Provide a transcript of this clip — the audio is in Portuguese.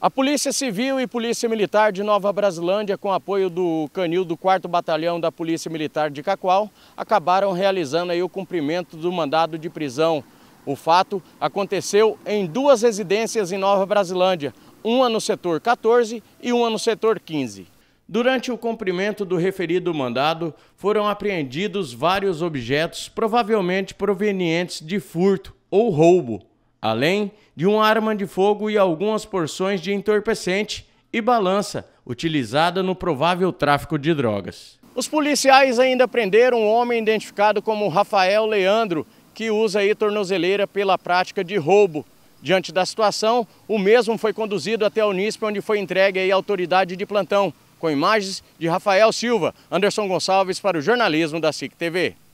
A Polícia Civil e Polícia Militar de Nova Brasilândia, com apoio do canil do 4 Batalhão da Polícia Militar de Cacoal, acabaram realizando aí o cumprimento do mandado de prisão. O fato aconteceu em duas residências em Nova Brasilândia, uma no setor 14 e uma no setor 15. Durante o cumprimento do referido mandado, foram apreendidos vários objetos provavelmente provenientes de furto ou roubo, além de uma arma de fogo e algumas porções de entorpecente e balança utilizada no provável tráfico de drogas. Os policiais ainda prenderam um homem identificado como Rafael Leandro, que usa aí tornozeleira pela prática de roubo. Diante da situação, o mesmo foi conduzido até a Unisp, onde foi entregue à autoridade de plantão, com imagens de Rafael Silva, Anderson Gonçalves para o jornalismo da SIC TV.